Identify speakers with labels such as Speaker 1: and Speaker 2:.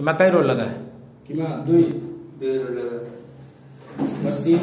Speaker 1: किमा कई रोल लगा है
Speaker 2: किमा दुई
Speaker 3: दुई रोल लगा
Speaker 2: बस तीन